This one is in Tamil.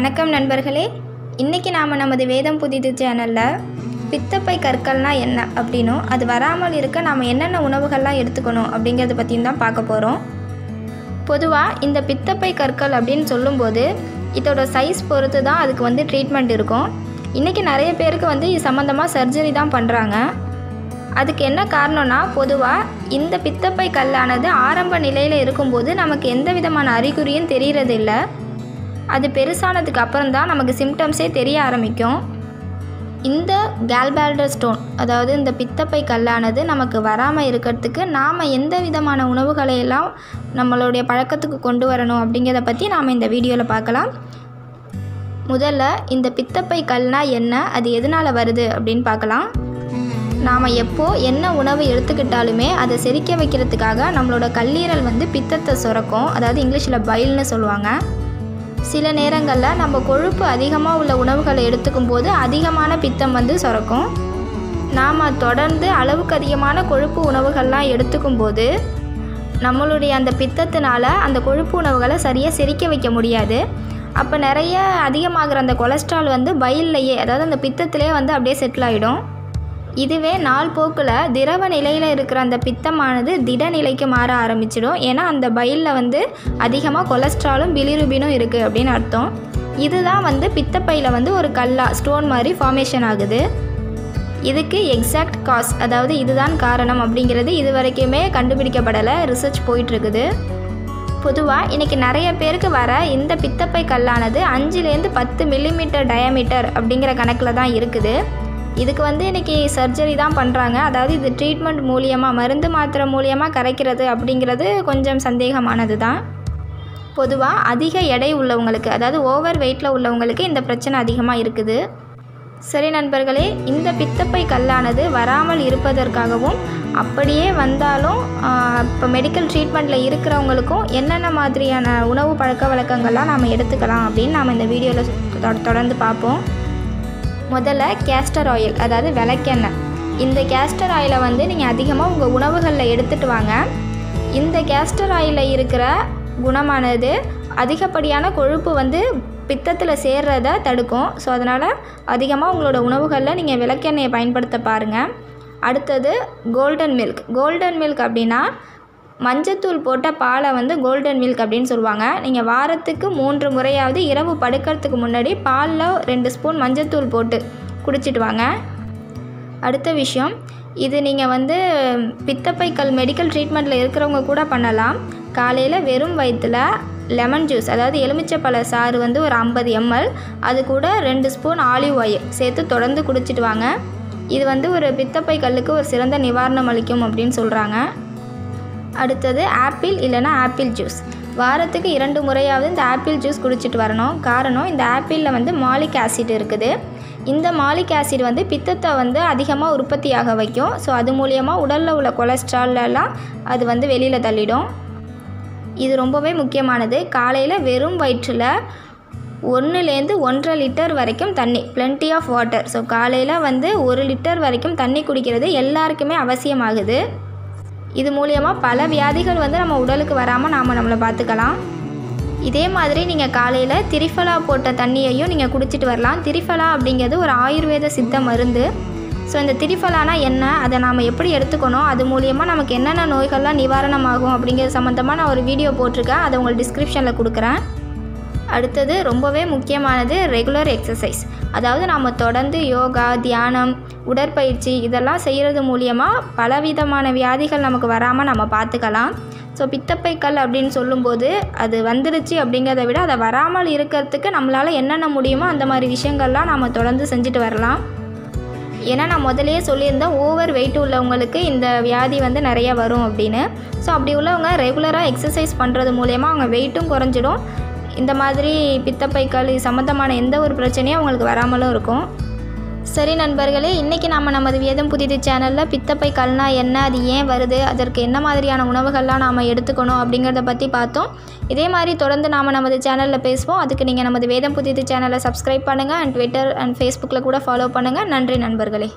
வணக்கம் நண்பர்களே. இன்றைக்கி நாம் நமது வேதம் புதிது சேனலில் பித்தப்பை கற்கள்னால் என்ன அப்படின்னும் அது வராமல் இருக்க நாம் என்னென்ன உணவுகள்லாம் எடுத்துக்கணும் அப்படிங்கிறத பற்றியும் தான் பார்க்க போகிறோம் பொதுவாக இந்த பித்தப்பை கற்கள் அப்படின்னு சொல்லும்போது இதோட சைஸ் பொறுத்து தான் அதுக்கு வந்து ட்ரீட்மெண்ட் இருக்கும். இன்றைக்கி நிறைய பேருக்கு வந்து இது சம்மந்தமாக சர்ஜரி தான் பண்ணுறாங்க அதுக்கு என்ன காரணம்னா பொதுவாக இந்த பித்தப்பை கல்லானது ஆரம்ப நிலையில் இருக்கும்போது நமக்கு எந்த விதமான அறிகுறியும் தெரிகிறது இல்லை அது பெருசானதுக்கு அப்புறம் தான் நமக்கு சிம்டம்ஸே தெரிய ஆரம்பிக்கும். இந்த கேல்பால்டர் ஸ்டோன் அதாவது இந்த பித்தப்பை கல்லானது நமக்கு வராமல் இருக்கிறதுக்கு நாம் எந்த விதமான உணவுகளை எல்லாம் நம்மளுடைய பழக்கத்துக்கு கொண்டு வரணும் அப்படிங்கிறத பற்றி நாம் இந்த வீடியோவில் பார்க்கலாம். முதல்ல இந்த பித்தப்பை கல்னால் என்ன அது எதனால் வருது அப்படின்னு பார்க்கலாம். நாம் எப்போ என்ன உணவு எடுத்துக்கிட்டாலுமே அதை செரிக்க வைக்கிறதுக்காக நம்மளோட கல்லீரல் வந்து பித்தத்தை சுரக்கும் அதாவது இங்கிலீஷில் பைல்னு சொல்லுவாங்க. சில நேரங்களில் நம்ம கொழுப்பு அதிகமாக உள்ள உணவுகளை எடுத்துக்கும் போது அதிகமான பித்தம் வந்து சுரக்கும். நாம் தொடர்ந்து அளவுக்கு அதிகமான கொழுப்பு உணவுகள்லாம் எடுத்துக்கும் போது நம்மளுடைய அந்த பித்தத்தினால அந்த கொழுப்பு உணவுகளை சரியாக செரிக்க வைக்க முடியாது. அப்போ நிறைய அதிகமாகிற அந்த கொலஸ்ட்ரால் வந்து பயில்லையே அதாவது அந்த பித்தத்திலே வந்து அப்படியே செட்டில் ஆகிடும் இதுவே நாள் போக்கில் திரவ நிலையில் இருக்கிற அந்த பித்தமானது திட நிலைக்கு மாற ஆரம்பிச்சிடும். ஏன்னா அந்த பயிலில் வந்து அதிகமாக கொலஸ்ட்ராலும் பிலிருபினும் இருக்குது அப்படின்னு அர்த்தம். இதுதான் வந்து பித்தப்பையில் வந்து ஒரு கல்லா ஸ்டோன் மாதிரி ஃபார்மேஷன் ஆகுது. இதுக்கு எக்ஸாக்ட் காஸ் அதாவது இதுதான் காரணம் அப்படிங்கிறது இது வரைக்குமே கண்டுபிடிக்கப்படலை ரிசர்ச் போயிட்டுருக்குது. பொதுவாக இன்றைக்கி நிறைய பேருக்கு வர இந்த பித்தப்பை கல்லானது அஞ்சுலேருந்து பத்து மில்லிமீட்டர் டயமீட்டர் அப்படிங்கிற கணக்கில் தான் இருக்குது. இதுக்கு வந்து இன்றைக்கி சர்ஜரி தான் பண்ணுறாங்க அதாவது இது ட்ரீட்மெண்ட் மூலியமாக மருந்து மாத்திரை மூலியமாக கரைக்கிறது அப்படிங்கிறது கொஞ்சம் சந்தேகமானது தான் பொதுவாக அதிக எடை உள்ளவங்களுக்கு அதாவது ஓவர் வெயிட்டில் உள்ளவங்களுக்கு இந்த பிரச்சனை அதிகமாக இருக்குது. சரி நண்பர்களே இந்த பித்தப்பை கல்லானது வராமல் இருப்பதற்காகவும் அப்படியே வந்தாலும் இப்போ மெடிக்கல் ட்ரீட்மெண்ட்டில் இருக்கிறவங்களுக்கும் என்னென்ன மாதிரியான உணவு பழக்க வழக்கங்கள்லாம் நாம் எடுத்துக்கலாம் அப்படின்னு நாம் இந்த வீடியோவில் தொடர்ந்து பார்ப்போம். முதல்ல கேஸ்டர் ஆயில் அதாவது விளக்கெண்ணெய். இந்த கேஸ்டர் ஆயிலை வந்து நீங்கள் அதிகமாக உங்கள் உணவுகளில் எடுத்துகிட்டு வாங்க. இந்த கேஸ்டர் ஆயிலில் இருக்கிற குணமானது அதிகப்படியான கொழுப்பு வந்து பித்தத்தில் சேர்றத தடுக்கும். ஸோ அதனால் அதிகமாக உங்களோட உணவுகளில் நீங்கள் விளக்கெண்ணெயை பயன்படுத்த பாருங்கள் அடுத்தது கோல்டன் மில்க் கோல்டன் மில்க் அப்படின்னா மஞ்சத்தூள் போட்ட பாலை வந்து கோல்டன் மில்க் அப்படின்னு சொல்லுவாங்க. நீங்கள் வாரத்துக்கு மூன்று முறையாவது இரவு படுக்கிறதுக்கு முன்னாடி பாலில் ரெண்டு ஸ்பூன் மஞ்சத்தூள் போட்டு குடிச்சிட்டு வாங்க. அடுத்த விஷயம் இது நீங்கள் வந்து பித்தப்பைக்கல் மெடிக்கல் ட்ரீட்மெண்ட்டில் இருக்கிறவங்க கூட பண்ணலாம். காலையில் வெறும் வயிற்றில் லெமன் ஜூஸ் அதாவது எலுமிச்சைப்பழ சாறு வந்து ஒரு ஐம்பது எம்எல் அது கூட ரெண்டு ஸ்பூன் ஆலிவ் ஆயில் சேர்த்து தொடர்ந்து குடிச்சிட்டு வாங்க. இது வந்து ஒரு பித்தப்பை கல்லுக்கு ஒரு சிறந்த நிவாரணம் அளிக்கும் அப்படின்னு சொல்கிறாங்க அடுத்தது ஆப்பிள் இல்லைனா ஆப்பிள் ஜூஸ். வாரத்துக்கு இரண்டு முறையாவது இந்த ஆப்பிள் ஜூஸ் குடிச்சிட்டு வரணும். காரணம் இந்த ஆப்பிளில் வந்து மாலிக் ஆசிட் இருக்குது. இந்த மாலிக் ஆசிட் வந்து பித்தத்தை வந்து அதிகமாக உற்பத்தியாக வைக்கும். ஸோ அது மூலியமாக உடலில் உள்ள கொலஸ்ட்ரால்லாம் அது வந்து வெளியில் தள்ளிடும். இது ரொம்பவே முக்கியமானது. காலையில் வெறும் வயிற்றில் ஒன்றுலேருந்து ஒன்றரை லிட்டர் வரைக்கும் தண்ணி பிளென்டி ஆஃப் வாட்டர் ஸோ காலையில் வந்து ஒரு லிட்டர் வரைக்கும் தண்ணி குடிக்கிறது எல்லாருக்குமே அவசியமாகுது. இது மூலியமாக பல வியாதிகள் வந்து நம்ம உடலுக்கு வராமல் நாம் நம்மளை பார்த்துக்கலாம் இதே மாதிரி நீங்கள் காலையில் திரிஃபலா போட்ட தண்ணியையும் நீங்கள் குடிச்சிட்டு வரலாம். திரிஃபலா அப்படிங்கிறது ஒரு ஆயுர்வேத சித்த மருந்து. ஸோ இந்த திரிஃபலானா என்ன? அதை நாம் எப்படி எடுத்துக்கணும்? அது மூலியமாக நமக்கு என்னென்ன நோய்கள்லாம் நிவாரணமாகும் அப்படிங்கிறது சம்மந்தமாக நான் ஒரு வீடியோ போட்டிருக்கேன். அதை உங்களுக்கு டிஸ்கிரிப்ஷனில் கொடுக்குறேன். அடுத்தது ரொம்பவே முக்கியமானது ரெகுலர் எக்ஸசைஸ் அதாவது நாம் தொடர்ந்து யோகா தியானம் உடற்பயிற்சி இதெல்லாம் செய்கிறது மூலியமாக பலவிதமான வியாதிகள் நமக்கு வராமல் நம்ம பார்த்துக்கலாம் ஸோ பித்தப்பைக்கல் அப்படின்னு சொல்லும்போது அது வந்துடுச்சு அப்படிங்கிறத விட அதை வராமல் இருக்கிறதுக்கு நம்மளால் என்னென்ன முடியுமோ அந்த மாதிரி விஷயங்கள்லாம் நம்ம தொடர்ந்து செஞ்சுட்டு வரலாம். ஏன்னா நான் முதலே சொல்லியிருந்தேன் ஓவர் வெயிட் உள்ளவங்களுக்கு இந்த வியாதி வந்து நிறைய வரும் அப்படின்னு. ஸோ அப்படி உள்ளவங்க ரெகுலராக எக்ஸசைஸ் பண்ணுறது மூலயமா அவங்க வெயிட்டும் குறைஞ்சிடும். இந்த மாதிரி பித்தப்பைக்கல் இது சம்மந்தமான எந்த ஒரு பிரச்சனையும் அவங்களுக்கு வராமலும் இருக்கும். சரி நண்பர்களே இன்றைக்கி நம்ம நமது வேதம் புதிது சேனலில் பித்தப்பை கல்னா என்ன அது ஏன் வருது அதற்கு என்ன மாதிரியான உணவுகள்லாம் நாம் எடுத்துக்கணும் அப்படிங்கிறத பற்றி பார்த்தோம். இதே மாதிரி தொடர்ந்து நாம் நமது சேனலில் பேசுவோம். அதுக்கு நீங்கள் நமது வேதம் புதிது சேனலை சப்ஸ்கிரைப் பண்ணுங்கள் அண்ட் ட்விட்டர் அண்ட் ஃபேஸ்புக்கில் கூட ஃபாலோ பண்ணுங்கள் நன்றி நண்பர்களே.